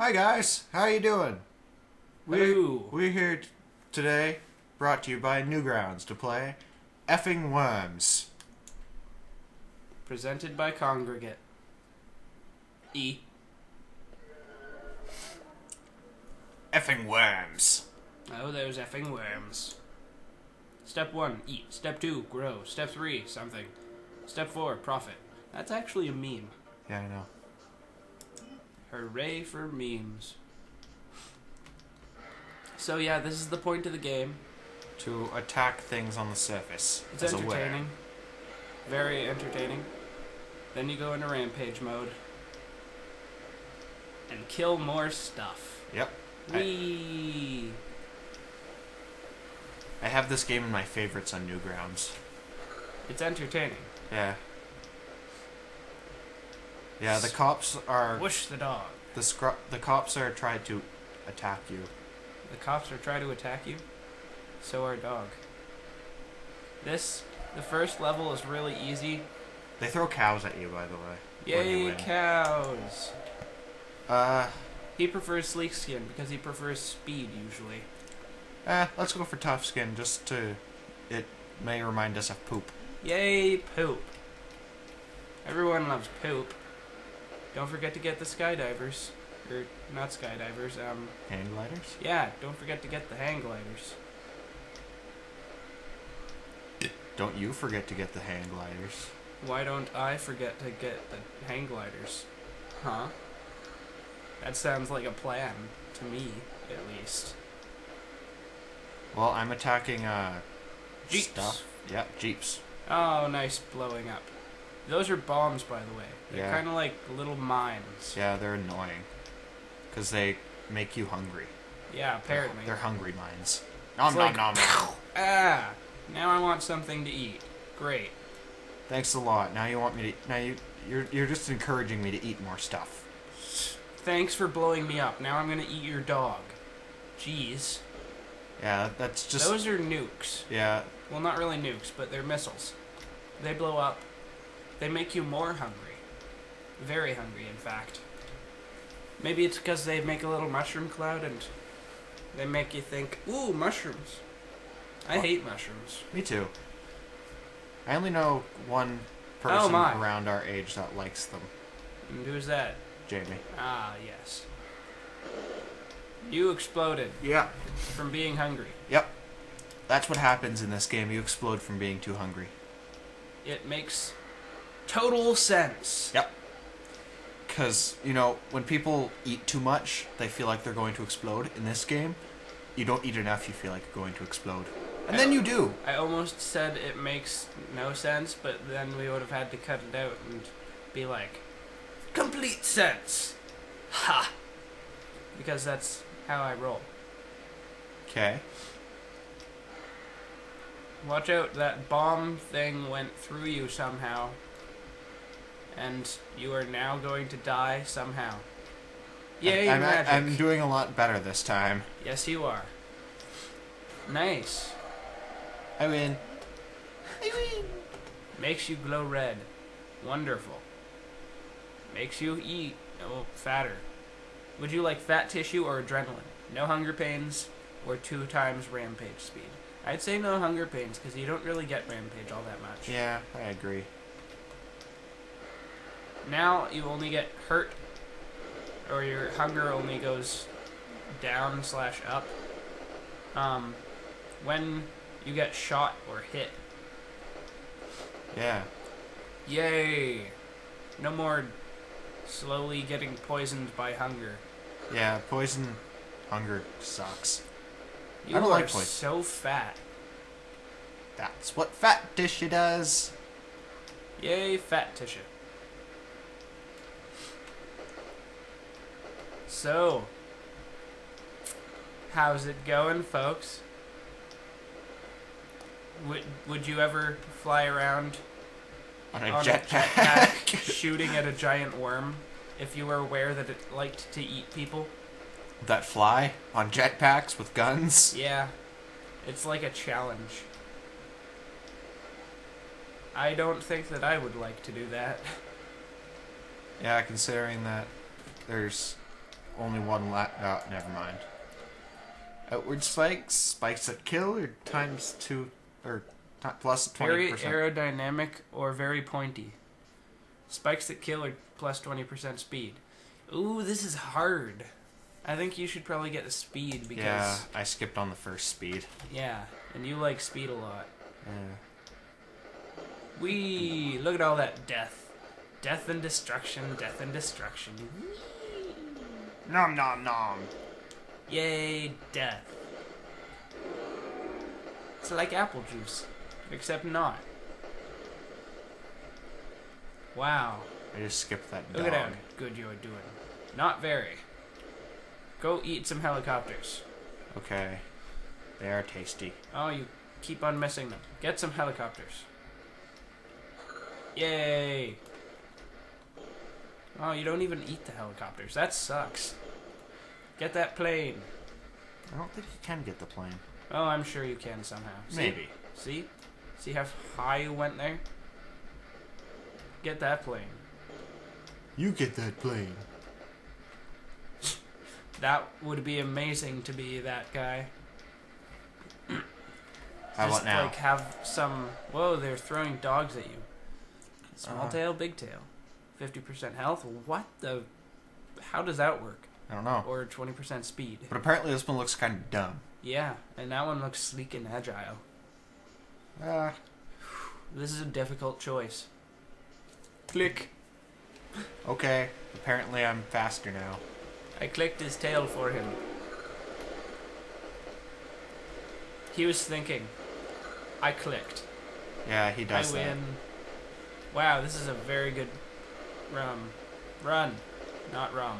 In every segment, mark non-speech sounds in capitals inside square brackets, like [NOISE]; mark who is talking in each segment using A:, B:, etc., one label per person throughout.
A: Hi guys, how are you doing? We
B: Hello.
A: we're here t- today, brought to you by Newgrounds to play effing worms.
B: Presented by Kongregate. E.
A: Effing worms.
B: Oh, those effing worms. Step 1, eat. Step 2, grow. Step 3, something. Step 4, profit. That's actually a meme.
A: Yeah, I know.
B: Hooray for memes. So yeah, this is the point of the game.
A: To attack things on the surface.
B: It's
A: as
B: entertaining. Very entertaining. Then you go into rampage mode. And kill more stuff.
A: Yep. I- I have this game in my favorites on Newgrounds.
B: It's entertaining.
A: Yeah. Yeah, the cops are
B: Whoosh the dog.
A: the scru- the cops are trying to attack you.
B: The cops are trying to attack you. So are dog. This, the first level is really easy.
A: They throw cows at you, by the way.
B: Yay, cows!
A: Uh,
B: He prefers sleek skin because he prefers speed usually.
A: eh, let's go for tough skin just to. It may remind us of poop.
B: Yay, poop. Everyone loves poop. Don't forget to get the skydivers. Or, not skydivers, um,
A: Hang gliders?
B: yeah, don't forget to get the hang gliders.
A: Don't you forget to get the hang gliders.
B: Why don't I forget to get the hang gliders? Huh? That sounds like a plan, to me, at least.
A: Well, I'm attacking, uh.
B: Jeeps.
A: Stuff. Yeah, jeeps.
B: Oh, nice blowing up. Those are bombs, by the way. They're
A: Yeah.
B: kind of like little mines.
A: Yeah, they're annoying. Because they make you hungry.
B: Yeah,
A: They're-
B: apparently.
A: They're, hungry mines. Nom
B: It's
A: nom
B: like-
A: nom nom. [LAUGHS]
B: Ah! Now I want something to eat. Great.
A: Thanks a lot. Now you want me to. Now you. You're, you're just encouraging me to eat more stuff.
B: Thanks for blowing me up. Now I'm gonna eat your dog. Jeez.
A: Yeah, that's just.
B: Those are nukes.
A: Yeah,
B: Well, not really nukes, but they're missiles. They blow up. They make you more hungry. Very hungry, in fact. Maybe it's because they make a little mushroom cloud and they make you think, ooh, mushrooms. I
A: Well-
B: hate mushrooms.
A: me too. I only know one person
B: Oh,
A: around our age that likes them.
B: And who's that?
A: Jamie.
B: Ah, yes. You exploded
A: Yeah.
B: from being hungry.
A: Yep. That's what happens in this game. You explode from being too hungry.
B: It makes total sense.
A: Yep. Because, you know, when people eat too much, they feel like they're going to explode. In this game, you don't eat enough, you feel like you're going to explode. And then you do.
B: I almost said it makes no sense, but then we would have had to cut it out and be like, complete sense. Ha! Because that's how I roll.
A: Okay.
B: Watch out, that bomb thing went through you somehow. And you are now going to die somehow. Yay,
A: I'm,
B: magic.
A: I'm doing a lot better this time.
B: yes, you are. Nice.
A: I win. I win.
B: Makes you glow red. Wonderful. Makes you eat oh, fatter. Would you like fat tissue or adrenaline? No hunger pains or two times rampage speed? I'd say no hunger pains because you don't really get rampage all that much.
A: Yeah, I agree.
B: Now you only get hurt or your hunger only goes down slash up um, when you get shot or hit.
A: Yeah.
B: Yay! No more slowly getting poisoned by hunger.
A: Yeah, poison hunger sucks.
B: You
A: I don't
B: are
A: like poison.
B: so fat.
A: That's what fat tissue does.
B: Yay, fat tissue. So, how's it going, folks? Would would you ever fly around
A: On a jetpack.
B: a jetpack [LAUGHS] shooting at a giant worm if you were aware that it liked to eat people?
A: that fly on jetpacks with guns.
B: Yeah, it's like a challenge. I don't think that I would like to do that.
A: Yeah, considering that there's only one la- oh, never mind. Outward spikes, spikes that kill, or times two, or ti- plus twenty percent.
B: Very aerodynamic or very pointy. Spikes that kill are plus 20% speed. Ooh, this is hard. I think you should probably get the speed because.
A: Yeah, I skipped on the first speed.
B: Yeah, and you like speed a lot.
A: Yeah.
B: Wee! Look at all that death. Death and destruction, death and destruction.
A: Nom nom nom.
B: Yay, death. It's like apple juice, except not. Wow.
A: I just skipped that
B: Look
A: dog.
B: at how good you're doing. Not very. Go eat some helicopters.
A: Okay. They are tasty.
B: Oh, you keep on missing them. Get some helicopters. Yay! Oh, you don't even eat the helicopters. That sucks. Get that plane.
A: I don't think you can get the plane.
B: Oh, I'm sure you can somehow. See?
A: Maybe.
B: See? See how high you went there? Get that plane.
A: You get that plane.
B: That would be amazing to be that guy. [CLEARS THROAT]
A: How
B: Just
A: about now?
B: like have some. Whoa, they're throwing dogs at you. Small
A: Uh.
B: tail, big tail, fifty percent health. What the? How does that work?
A: I don't know.
B: Or twenty percent speed?
A: But apparently this one looks kind of dumb.
B: Yeah, and that one looks sleek and agile.
A: Ah.
B: This is a difficult choice. Click.
A: Okay. Apparently I'm faster now.
B: I clicked his tail for him. He was thinking. I clicked.
A: Yeah, he does
B: I
A: that.
B: win. Wow, this is a very good rum. Run, not rum.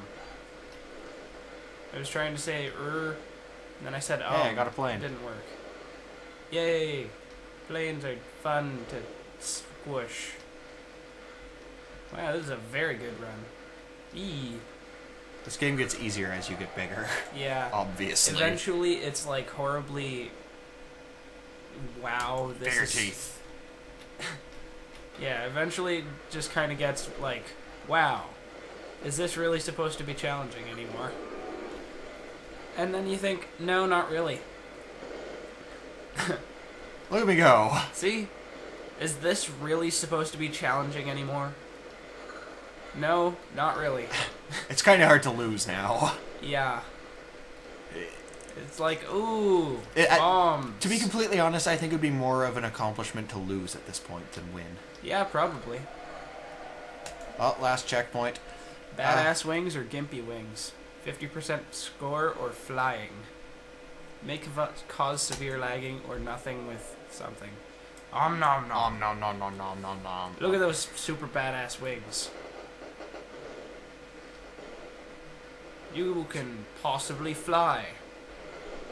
B: I was trying to say er, and then I said oh.
A: Hey, I got a
B: It
A: plane.
B: didn't work. Yay! Planes are fun to squish. Wow, this is a very good run. Eee.
A: This game gets easier as you get bigger,
B: Yeah. [LAUGHS]
A: obviously.
B: Eventually, it's like horribly. Wow, this
A: Bigger
B: is.
A: teeth. [LAUGHS]
B: Yeah, eventually it just kind of gets like, wow, is this really supposed to be challenging anymore? And then you think, no, not really. [LAUGHS]
A: Look at me go.
B: See? Is this really supposed to be challenging anymore? No, not really. [LAUGHS]
A: It's kind of hard to lose now.
B: Yeah. It's like, ooh,
A: It- I-
B: bombs.
A: To be completely honest, I think it would be more of an accomplishment to lose at this point than win.
B: Yeah, probably.
A: Oh, last checkpoint.
B: Badass wings or gimpy wings? 50% score or flying? Make cause severe lagging or nothing with something. Om nom nom.
A: Nom nom nom nom nom nom nom.
B: Look at those super badass wings. You can possibly fly.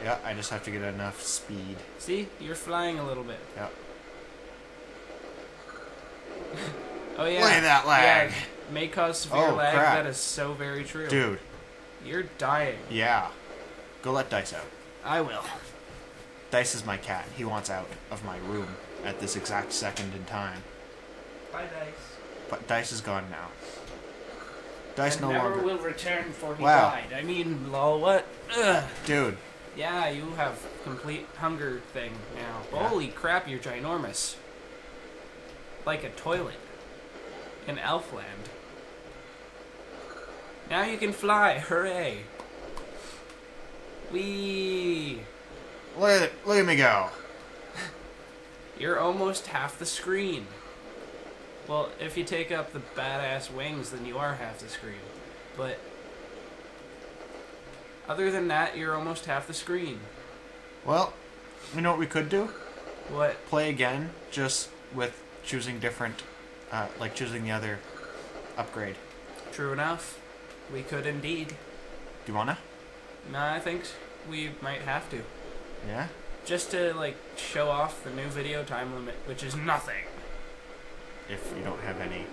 A: Yeah, I just have to get enough speed.
B: See, you're flying a little bit.
A: Yeah. [LAUGHS]
B: Oh yeah.
A: Look that lag.
B: Yeah, may cause severe
A: Oh,
B: lag.
A: crap.
B: That is so very true.
A: Dude,
B: You're dying.
A: yeah. Go let Dice out.
B: I will.
A: Dice is my cat. He wants out of my room at this exact second in time.
B: Bye, Dice.
A: But Dice is gone now. Dice
B: and
A: no
B: never
A: longer.
B: will return for he
A: Wow.
B: died. I mean, lol, what? Ugh.
A: Dude,
B: Yeah, you have complete hunger thing now.
A: Yeah.
B: Holy crap, you're ginormous. Like a toilet. In Elfland. Now you can fly, hooray! Wee!
A: look at it. Look at me go. [LAUGHS]
B: You're almost half the screen. Well, if you take up the badass wings, then you are half the screen. But other than that, you're almost half the screen.
A: Well, you know what we could do?
B: What?
A: Play again, just with choosing different, uh, like choosing the other upgrade.
B: True enough. We could indeed.
A: Do you wanna?
B: No, I think we might have to.
A: Yeah.
B: Just to, like, show off the new video time limit, which is nothing.
A: If you don't have any.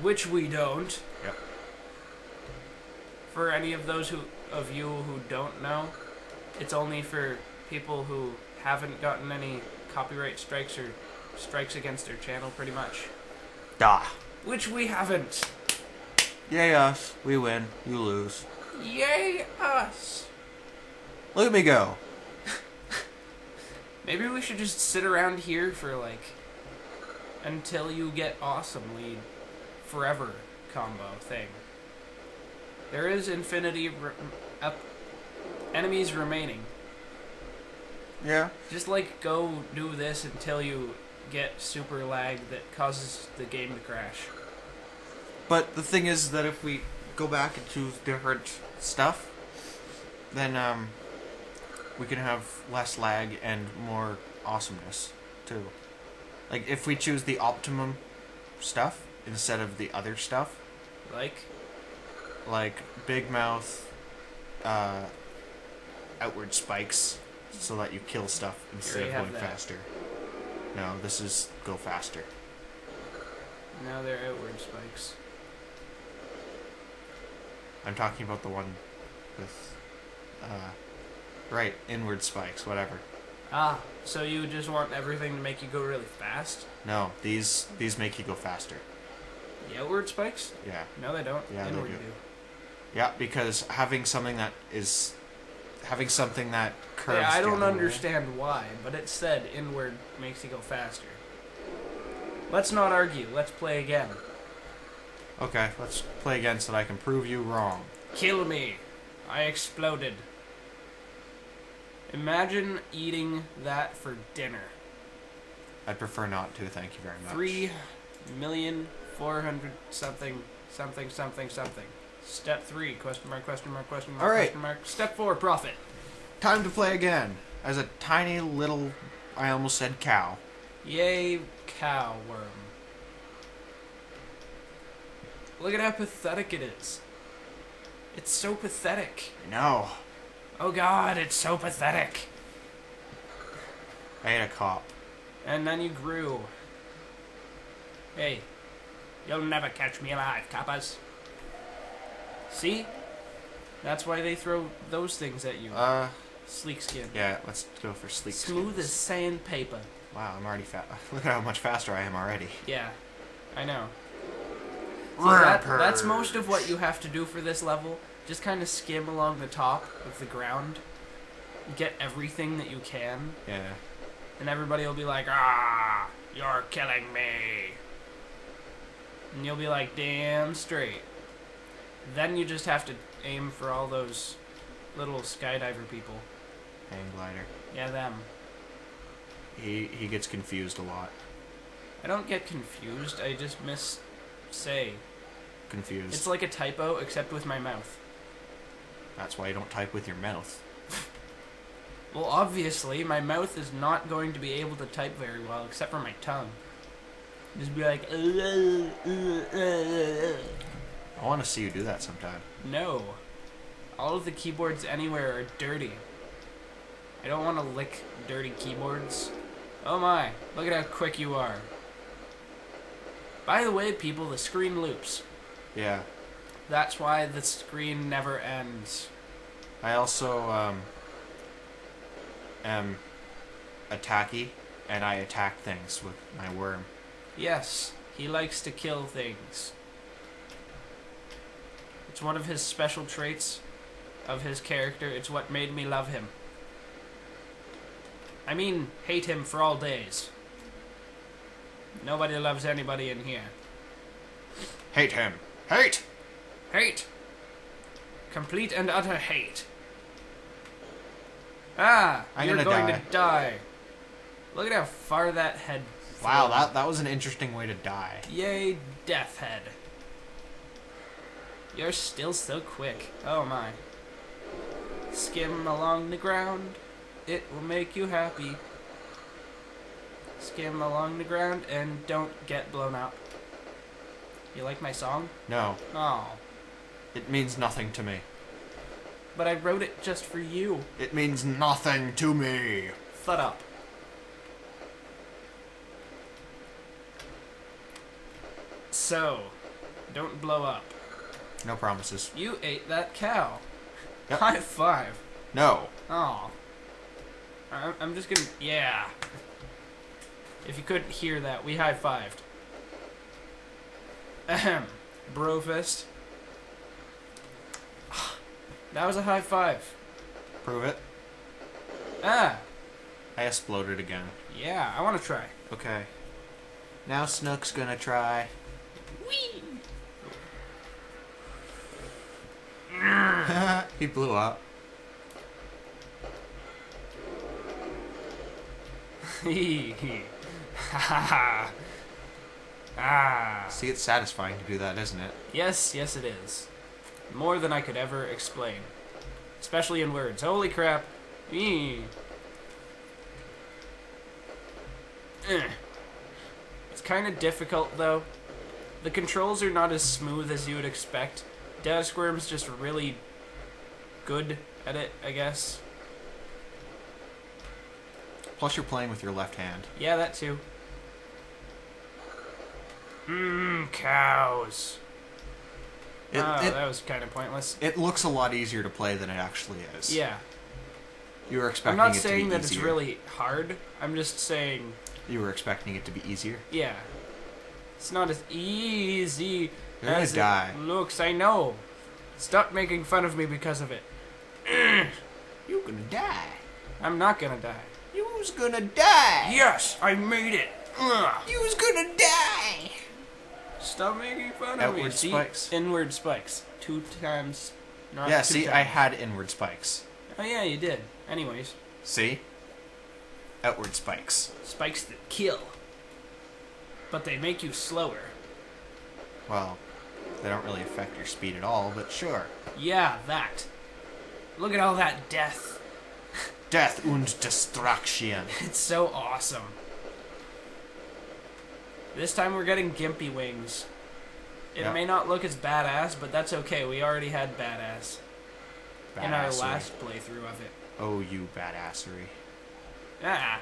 B: Which we don't.
A: Yep.
B: For any of those who of you who don't know, it's only for people who haven't gotten any copyright strikes or strikes against their channel, pretty much.
A: Da.
B: Which we haven't.
A: Yay us. We win. You lose.
B: Yay us!
A: Look at me go. [LAUGHS]
B: Maybe we should just sit around here for like until you get awesome lead forever combo thing. There is infinity re- up enemies remaining.
A: Yeah.
B: Just like go do this until you get super lag that causes the game to crash.
A: But the thing is that if we go back and choose different stuff, then um, we can have less lag and more awesomeness too. Like if we choose the optimum stuff instead of the other stuff,
B: Like
A: like big mouth, uh, outward spikes, so that you kill stuff instead of going faster. No, this is go faster.
B: now they're outward spikes.
A: I'm talking about the one with, uh, right, inward spikes, whatever.
B: Ah, so you just want everything to make you go really fast?
A: No, these these make you go faster.
B: The outward spikes?
A: Yeah,
B: No, they don't.
A: Yeah, they do.
B: do.
A: yeah, because having something that is, having something that curves.
B: Yeah, I don't understand why, but it said inward makes you go faster. Let's not argue. Let's play again.
A: Okay, let's play again so that I can prove you wrong.
B: Kill me. I exploded. Imagine eating that for dinner.
A: I'd prefer not to. Thank you very much.
B: Three million four hundred something something something something. Step three, question mark, question mark, question mark,
A: All right.
B: question mark. Step four, profit.
A: Time to play again as a tiny little. I almost said cow.
B: Yay, cow worm. Look at how pathetic it is. It's so pathetic.
A: No,
B: Oh god, it's so pathetic.
A: I ate a cop.
B: And then you grew. Hey, you'll never catch me alive, coppers. See? That's why they throw those things at you.
A: Uh,
B: Sleek skin.
A: yeah, let's go for sleek. Skin.
B: Smooth
A: skins.
B: as sandpaper.
A: Wow, I'm already fat. [LAUGHS] Look at how much faster I am already.
B: Yeah, I know. So that, that's most of what you have to do for this level. Just kind of skim along the top of the ground, get everything that you can,
A: Yeah.
B: and everybody will be like, "Ah, you're killing me," and you'll be like, "Damn straight." Then you just have to aim for all those little skydiver people.
A: Hang glider.
B: Yeah, them.
A: He he gets confused a lot.
B: I don't get confused. I just miss say.
A: Confused.
B: It's like a typo, except with my mouth.
A: That's why you don't type with your mouth. [LAUGHS]
B: Well, obviously, my mouth is not going to be able to type very well, except for my tongue. Just be like,
A: I want to see you do that sometime.
B: no. All of the keyboards anywhere are dirty. I don't want to lick dirty keyboards. Oh my, look at how quick you are. By the way, people, the screen loops.
A: Yeah.
B: That's why the screen never ends.
A: I also um am attacky, and I attack things with my worm.
B: Yes, he likes to kill things. It's one of his special traits of his character. It's what made me love him. I mean, hate him for all days. Nobody loves anybody in here.
A: Hate him. Hate.
B: Hate! Complete and utter hate. Ah,
A: I'm
B: you're
A: gonna
B: going
A: die.
B: to die. Look at how far that head.
A: Wow, that that was an interesting way to die.
B: Yay, Death Head. You're still so quick. Oh my. Skim along the ground. It will make you happy. Skim along the ground and don't get blown up. You like my song?
A: No,
B: Oh.
A: it means nothing to me.
B: But I wrote it just for you.
A: It means nothing to me.
B: Thud up. So, don't blow up.
A: No promises.
B: You ate that cow.
A: Yep.
B: High five.
A: No.
B: Oh. I'm, just gonna. Yeah. If you couldn't hear that, we high fived. Ahem. Brofist. [SIGHS] That was a high five.
A: Prove it.
B: Ah,
A: I exploded again.
B: yeah, I want to try.
A: Okay. Now Snook's gonna try.
B: Whee! [LAUGHS]
A: he blew up.
B: Hee hee. Ha ha ha. Ah.
A: See, it's satisfying to do that, isn't it?
B: Yes, yes, it is. More than I could ever explain. Especially in words. Holy crap. It's kind of difficult, though. The controls are not as smooth as you would expect. DataSkworm's just really good at it, I guess.
A: Plus, you're playing with your left hand.
B: Yeah, that too. Mmm, cows.
A: It,
B: oh,
A: it,
B: that was kind of pointless.
A: it looks a lot easier to play than it actually is.
B: Yeah.
A: You were expecting.
B: I'm not
A: it
B: saying
A: to be
B: that it's
A: easier.
B: really hard. I'm just saying,
A: You were expecting it to be easier.
B: yeah. It's not as easy
A: You're gonna
B: as
A: die.
B: it looks. I know. Stop making fun of me because of it.
A: You're gonna die.
B: I'm not gonna die.
A: You was gonna die.
B: Yes, I made it. Ugh.
A: You was gonna die.
B: Stop making fun of me.
A: Outward
B: See?
A: spikes.
B: Inward spikes. Two times. Not
A: Yeah,
B: two
A: see,
B: times.
A: I had inward spikes.
B: Oh yeah, you did. Anyways,
A: See? Outward spikes.
B: spikes that kill, but they make you slower.
A: Well, they don't really affect your speed at all, but sure.
B: Yeah, that. Look at all that death.
A: Death und Destruction. [LAUGHS]
B: It's so awesome. This time we're getting gimpy wings. It
A: Yeah.
B: may not look as badass, but that's okay. We already had badass in our last playthrough of it.
A: Oh, you badassery.
B: Ah.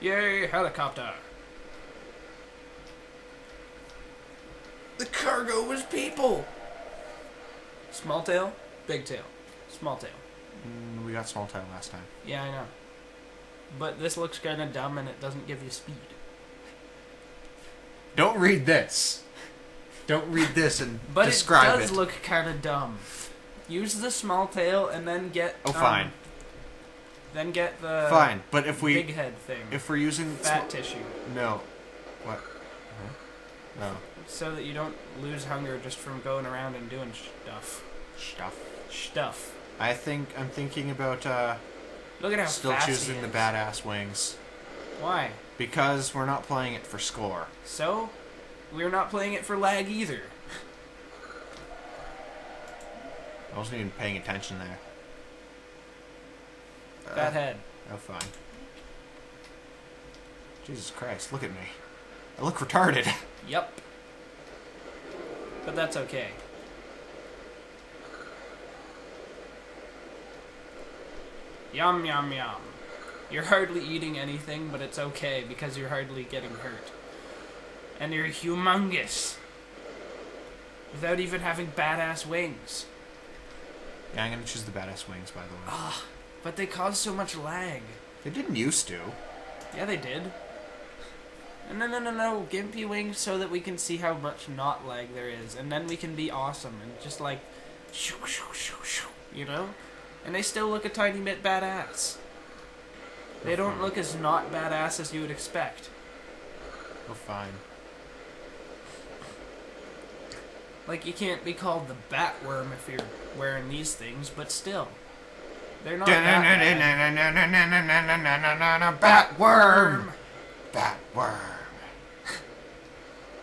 B: Yay, helicopter. The cargo was people. Small tail, big tail. Small tail.
A: Mm, we got small tail last time.
B: Yeah, I know. But this looks kind of dumb and it doesn't give you speed.
A: Don't read this. Don't read this and
B: But
A: describe
B: it But It does look kind of dumb. Use the small tail and then get.
A: Oh,
B: um,
A: fine.
B: Then get the
A: Fine, but if we
B: big head thing.
A: if we're using
B: fat
A: sm-
B: tissue.
A: no, what? No
B: So that you don't lose hunger just from going around and doing stuff.
A: stuff.
B: Stuff.
A: I think I'm thinking about uh,
B: Look at how
A: still
B: fast
A: choosing
B: he
A: the
B: is.
A: badass wings
B: Why?
A: because we're not playing it for score.
B: So, we're not playing it for lag either.
A: I wasn't even paying attention there. Uh,
B: head.
A: Oh, fine. Jesus Christ, look at me. I look retarded. [LAUGHS]
B: Yep. But that's okay. Yum yum yum. You're hardly eating anything, but it's okay because you're hardly getting hurt. And you're humongous. Without even having badass wings.
A: yeah, I'm gonna choose the badass wings, by the way.
B: Ah, but they cause so much lag.
A: They didn't used to.
B: Yeah, they did. No, no, no, no. Gimpy wings so that we can see how much not lag there is, and then we can be awesome and just like, shoo, shoo, shoo, shoo, you know. And they still look a tiny bit badass. They don't mm-hmm. look as not badass as you would expect.
A: Oh, fine.
B: Like you can't be called the Batworm if you're wearing these things, but still, they're not.
A: Batworm! Batworm.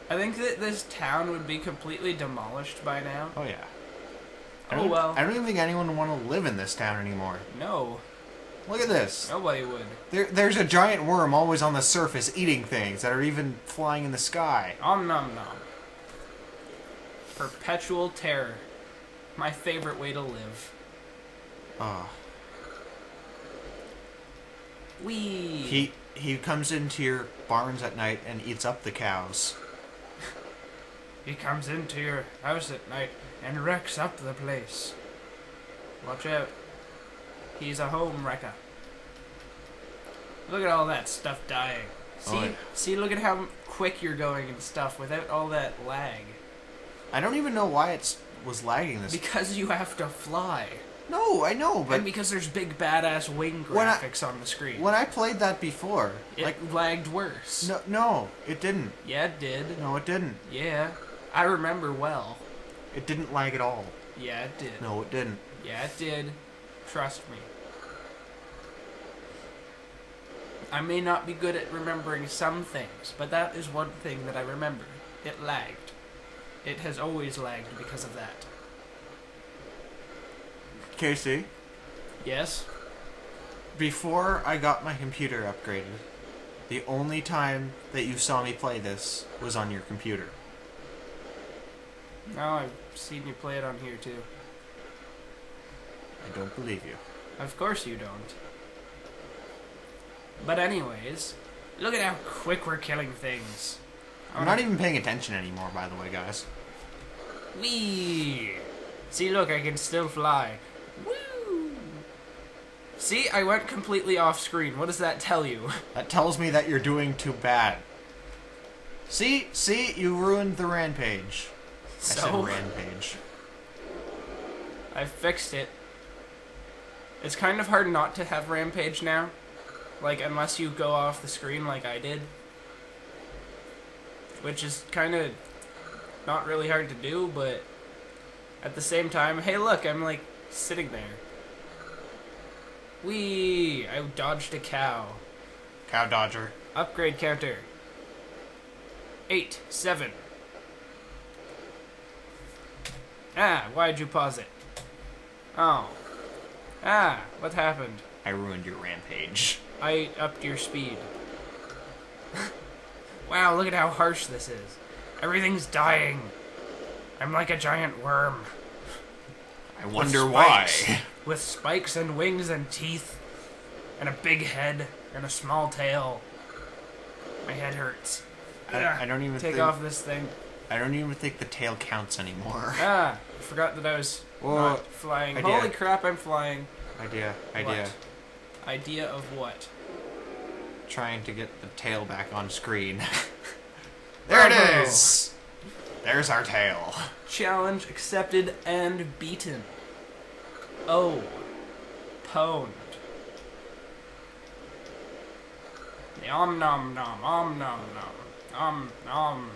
B: I think that this town would be completely demolished by now.
A: Oh, yeah. I
B: Oh
A: don't-
B: well.
A: I don't even think anyone would want to live in this town anymore.
B: No,
A: Look at this.
B: nobody would.
A: There, there's a giant worm always on the surface eating things that are even flying in the sky.
B: Om nom nom. Perpetual terror. My favorite way to live.
A: Oh.
B: Wee.
A: He he comes into your barns at night and eats up the cows.
B: He comes into your house at night and wrecks up the place. Watch out. He's a home wrecker. Look at all that stuff dying. Oh, see?
A: Oh, yeah.
B: See, look at how quick you're going and stuff without all that lag.
A: I don't even know why it was lagging this.
B: Because you have to fly.
A: no, I know, but
B: and because there's big badass wing
A: When I-
B: graphics on the screen.
A: when I played that before,
B: it
A: like
B: lagged worse.
A: no, no, it didn't.
B: Yeah, it did.
A: No, it didn't.
B: Yeah. I remember well.
A: It didn't lag at all.
B: Yeah, it did.
A: No, it didn't.
B: Yeah, it did. Trust me. I may not be good at remembering some things, but that is one thing that I remember. It lagged. It has always lagged because of that.
A: Casey,
B: Yes?
A: before I got my computer upgraded, the only time that you saw me play this was on your computer.
B: No, I've seen you play it on here too.
A: I don't believe you.
B: Of course you don't. But anyways, look at how quick we're killing things.
A: I'm not even paying attention anymore, by the way, guys.
B: Wee! See, look, I can still fly. Woo! See, I went completely off screen. What does that tell you? [LAUGHS]
A: That tells me that you're doing too bad. See, see, you ruined the rampage. I said
B: So,
A: rampage.
B: I fixed it. It's kind of hard not to have Rampage now. Like, unless you go off the screen like I did. Which is kind of not really hard to do, but at the same time, hey, look, I'm like sitting there. Wee! I dodged a cow.
A: Cow Dodger.
B: Upgrade counter. Eight, seven. Ah, why'd you pause it? Oh. Ah, what happened?
A: I ruined your rampage.
B: I upped your speed. wow, look at how harsh this is. Everything's dying. I'm like a giant worm.
A: I
B: with
A: wonder why.
B: With spikes and wings and teeth. And a big head and a small tail. My head hurts.
A: I, I don't even
B: Take
A: think,
B: off this thing.
A: I don't even think the tail counts anymore.
B: Ah, forgot that I was
A: Whoa.
B: not flying.
A: Idea.
B: Holy crap, I'm flying.
A: idea, idea.
B: What? Idea of what?
A: Trying to get the tail back on screen. [LAUGHS] there it
B: Bravo.
A: is. There's our tail.
B: Challenge accepted and beaten. Oh. Pwned. Om nom nom, om nom nom, om nom,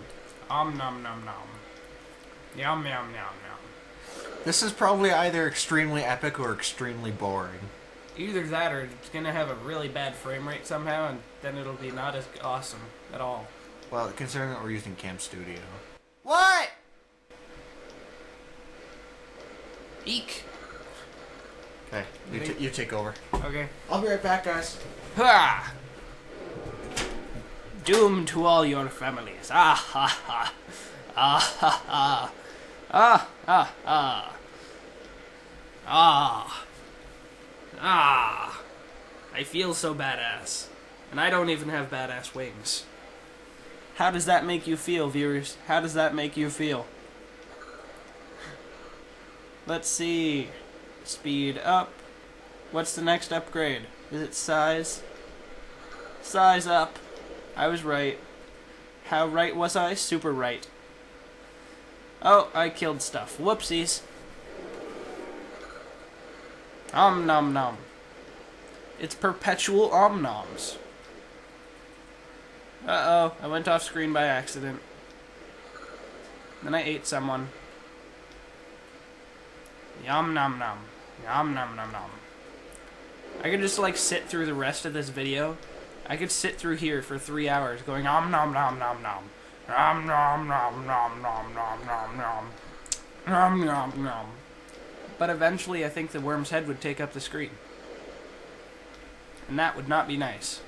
B: om nom nom nom. Yum yum yum yum.
A: This is probably either extremely epic or extremely boring.
B: Either that or it's gonna have a really bad frame rate somehow, and then it'll be not as awesome at all.
A: Well, considering that we're using CamStudio. What?
B: Eek.
A: Okay, you, t- you take over.
B: Okay.
A: I'll be right back, guys.
B: Ha! Doom to all your families. Ah ha ha. Ah ha ha. Ah ah ah. Ah. Ah. I feel so badass. And I don't even have badass wings. How does that make you feel, viewers? How does that make you feel? Let's see. Speed up. What's the next upgrade? Is it size? Size up. I was right. How right was I? Super right. Oh, I killed stuff. Whoopsies. Om nom nom. It's perpetual om noms. Uh oh, I went off screen by accident. Then I ate someone. Yum nom nom. Yum nom nom nom. I could just like sit through the rest of this video. I could sit through here for three hours going om nom nom nom nom. Nom nom nom nom nom nom nom nom. Nom nom nom. But eventually I think the worm's head would take up the screen. And that would not be nice.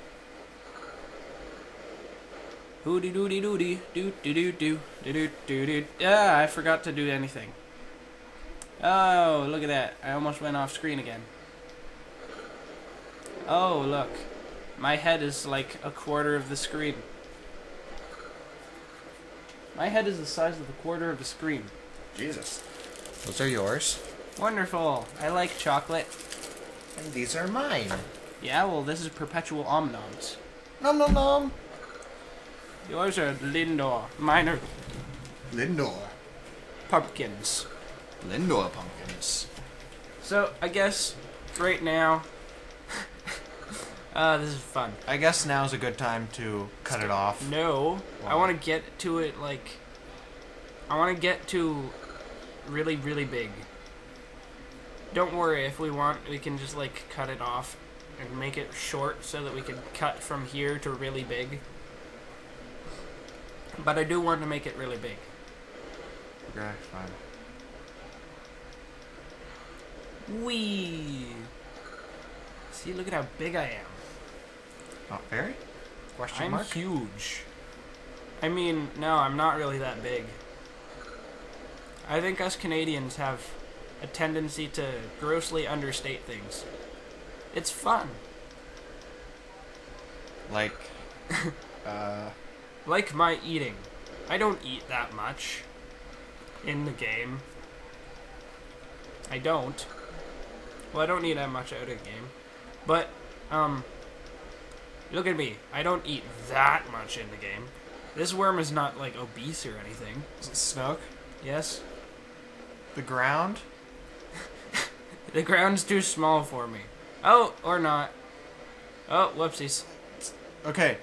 B: Hooty dooty dooty doo doo doo doo doo doo doo. Ah, I forgot to do anything. Oh, look at that. I almost went off screen again. Oh, look. My head is like a quarter of the screen. My head is the size of a quarter of a screen.
A: Jesus. Those are yours.
B: Wonderful. I like chocolate.
A: And these are mine.
B: Yeah, well, this is perpetual omnoms.
A: Nom nom nom.
B: Yours are Lindor. Mine are
A: Lindor.
B: pumpkins.
A: Lindor pumpkins.
B: So I guess right now, uh, this is fun.
A: I guess now's a good time to cut it off.
B: No, I want to get to it like. I want to get to really, really big. Don't worry, if we want, we can just like cut it off and make it short so that we can cut from here to really big. But I do want to make it really big.
A: Okay, fine.
B: Wee. See, look at how big I am.
A: Not very? Question
B: I'm
A: mark?
B: huge. I mean, no, I'm not really that big. I think us Canadians have a tendency to grossly understate things. It's fun.
A: Like, [LAUGHS] uh,
B: Like my eating. I don't eat that much in the game. I don't. Well, I don't eat that much out of the game. But, um, look at me. I don't eat that much in the game. This worm is not, like, obese or anything.
A: is it Snook?
B: Yes?
A: The ground? [LAUGHS]
B: The ground's too small for me. Oh, or not. Oh, whoopsies.
A: Okay.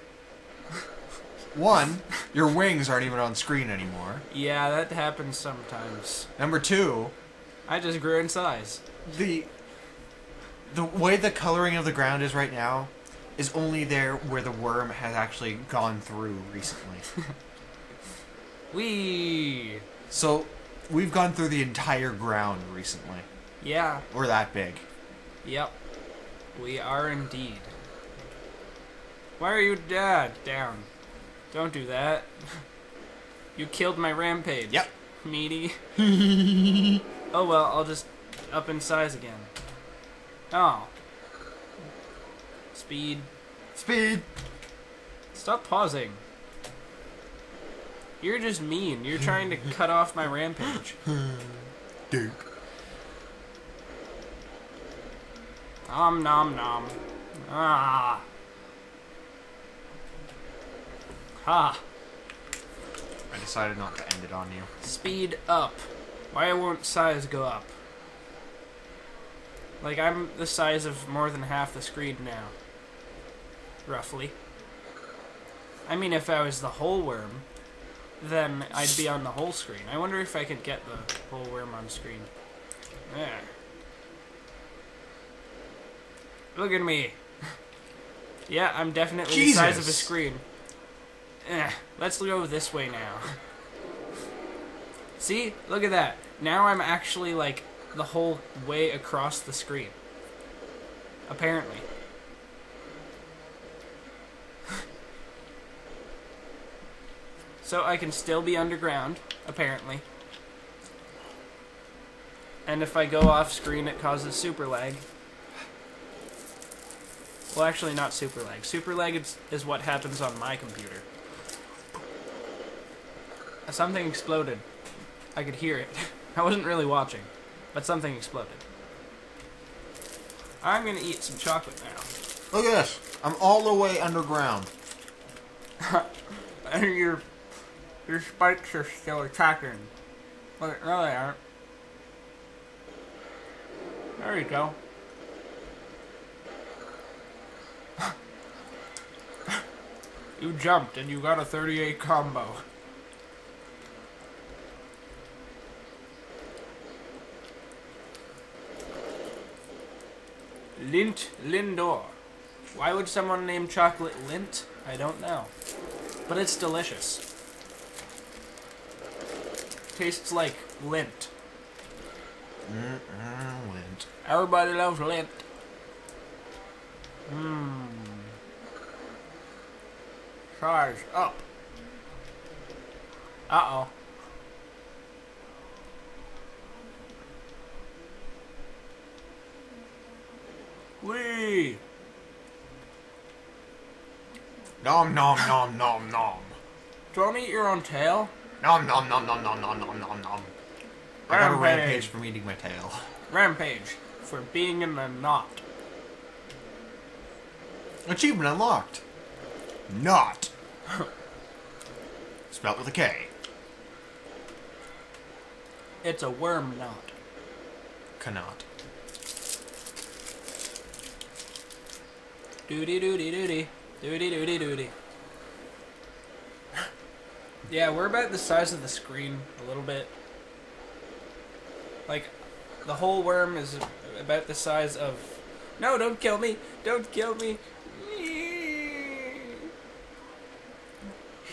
A: [LAUGHS] One, your wings aren't even on screen anymore.
B: Yeah, that happens sometimes.
A: Number two,
B: I just grew in size.
A: the the way the coloring of the ground is right now is only there where the worm has actually gone through recently. [LAUGHS]
B: Wee.
A: so we've gone through the entire ground recently.
B: Yeah.
A: We're that big.
B: Yep. We are indeed. Why are you dad down? Don't do that. [LAUGHS] You killed my rampage.
A: Yep.
B: Meaty. [LAUGHS] oh well, I'll just up in size again. Oh. Speed.
A: Speed.
B: Stop pausing. You're just mean. You're trying to cut off my rampage.
A: Duke.
B: Nom nom nom. Ah. Ha.
A: I decided not to end it on you.
B: Speed up. Why won't size go up? Like, I'm the size of more than half the screen now. Roughly. I mean, if I was the whole worm, then I'd be on the whole screen. I wonder if I could get the whole worm on screen. Yeah. Look at me. [LAUGHS] yeah, I'm definitely the size of a screen. Eh, let's go this way now. [LAUGHS] See? Look at that. Now I'm actually like the whole way across the screen. Apparently. So I can still be underground, apparently. And if I go off screen, it causes super lag. Well, actually, not super lag. Super lag is, is what happens on my computer. Something exploded. I could hear it. [LAUGHS] I wasn't really watching, but something exploded. I'm gonna eat some chocolate now.
A: Look at this. I'm all the way underground.
B: And [LAUGHS] your your spikes are still attacking. But no, they aren't. There you go. [LAUGHS] you jumped and you got a 38 combo. Lint Lindor. Why would someone name chocolate Lint? I don't know. But it's delicious. Tastes like lint.
A: Mm-mm, went.
B: Everybody loves lint. Mmm. Size up. Uh oh. Wee!
A: Nom nom nom nom nom.
B: Don't eat your own tail.
A: Nom nom nom nom nom nom nom nom nom. I got a Rampage. from eating my tail.
B: Rampage for being in the knot.
A: Achievement unlocked. Not. [LAUGHS] Spelled with a K.
B: It's a worm knot.
A: Cannot.
B: Doody doody doody. Doody doody doody. Yeah, we're about the size of the screen a little bit. Like, the whole worm is about the size of. No, don't kill me! Don't kill me! [LAUGHS]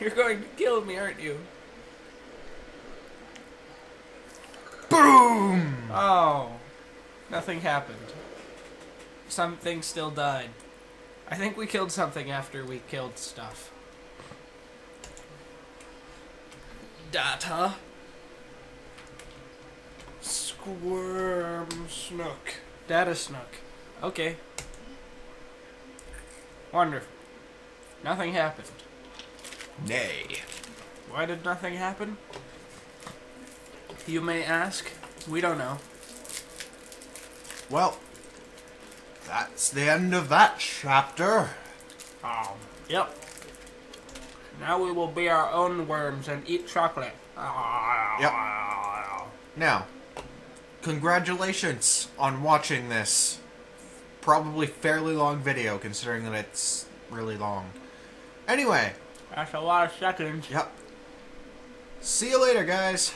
B: You're going to kill me, aren't you?
A: Boom!
B: Oh, nothing happened. Something still died. I think we killed something after we killed stuff. Data.
A: Squirm snook.
B: Data snook. Okay. Wonderful. Nothing happened.
A: Nay.
B: Why did nothing happen? You may ask. We don't know.
A: Well, that's the end of that chapter.
B: Um, yep. Now we will be our own worms and eat chocolate.
A: Yep. Now, congratulations on watching this probably fairly long video considering that it's really long. Anyway,
B: That's a lot of seconds.
A: yep. See you later, guys.